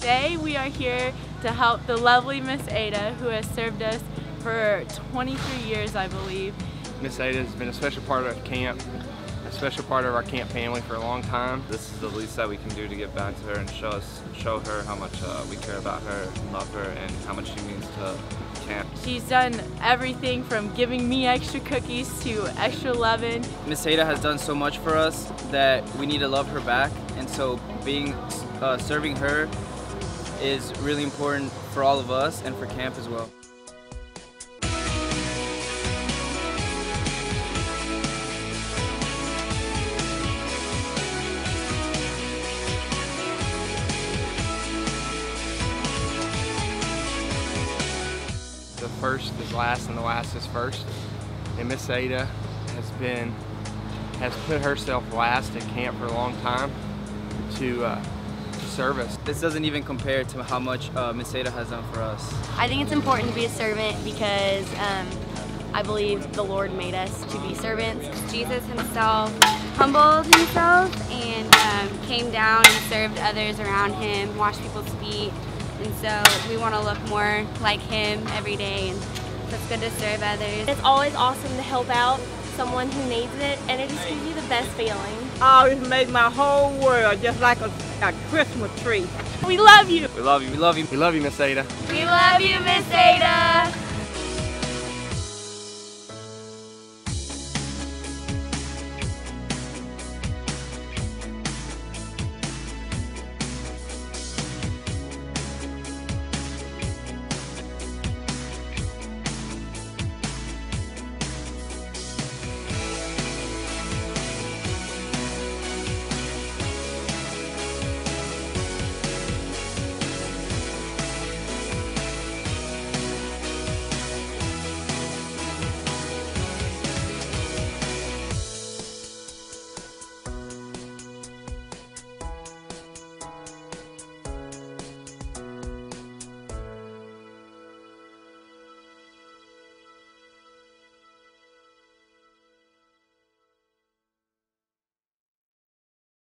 Today we are here to help the lovely Miss Ada who has served us for 23 years I believe. Miss Ada has been a special part of camp, a special part of our camp family for a long time. This is the least that we can do to give back to her and show us, show her how much uh, we care about her, love her, and how much she means to camp. She's done everything from giving me extra cookies to extra loving. Miss Ada has done so much for us that we need to love her back, and so being uh, serving her is really important for all of us and for camp as well. The first is last and the last is first. And Miss Ada has been, has put herself last at camp for a long time to, uh, to serve us. This doesn't even compare to how much uh, Miss has done for us. I think it's important to be a servant because um, I believe the Lord made us to be servants. Jesus himself humbled himself and um, came down and served others around him, washed people's feet. And so we want to look more like him every day. And so it's good to serve others. It's always awesome to help out someone who needs it, and it just gives you the best feeling. Oh, it's made my whole world just like a, a Christmas tree. We love you. We love you. We love you. We love you, Miss Ada. We love you, Miss Ada.